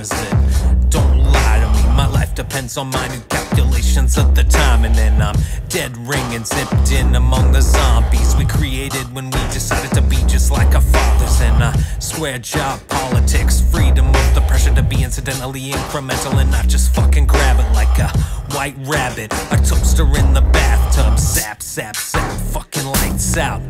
it? Don't lie to me, my life depends on minute calculations of the time. And then I'm dead ringing, zipped in among the zombies we created when we decided to be just like our fathers. And I swear job politics, freedom of the pressure to be incidentally incremental and not just fucking grab it like a white rabbit. A toaster in the bathtub, zap, zap, zap, fucking lights out.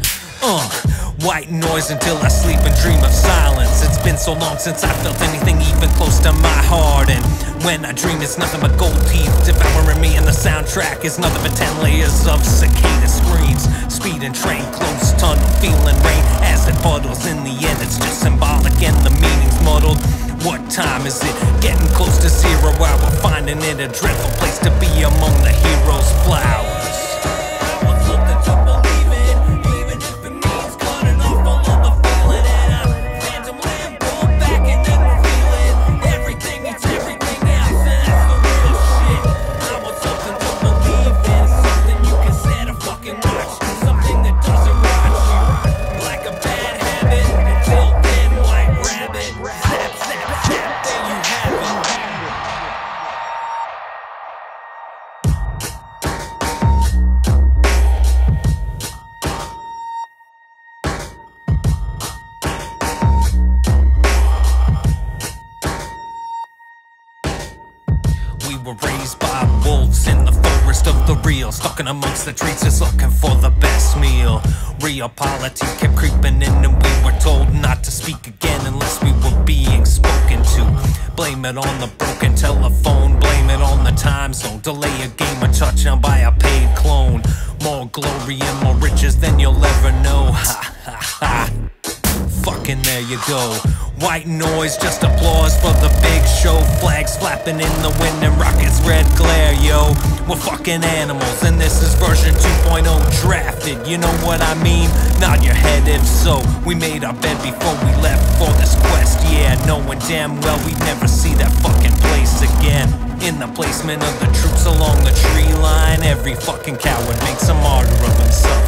Uh, white noise until I sleep and dream of silence. It's been so long since I felt anything even close to my heart. And when I dream, it's nothing but gold teeth devouring me, and the soundtrack is nothing but ten layers of cicada screams. Speeding train, close tunnel, feeling rain as it puddles. In the end, it's just symbolic and the meaning's muddled. What time is it? Getting close to zero we're finding it a dreadful place to be among the heroes' flowers. We were raised by wolves in the forest of the real. Stuck in amongst the trees, just looking for the best meal. Realpolitik kept creeping in, and we were told not to speak again unless we were being spoken to. Blame it on the broken telephone, blame it on the time zone. Delay a game of touchdown by a paid clone. More glory and more riches than you'll ever know. Ha ha ha. Fucking there you go. White noise, just applause for the big show. Flags flapping in the wind and rockets red glare, yo. We're fucking animals, and this is version 2.0 drafted. You know what I mean? Nod your head if so. We made our bed before we left for this quest, yeah. Knowing damn well we'd never see that fucking place again. In the placement of the troops along the tree line, every fucking coward makes a martyr of himself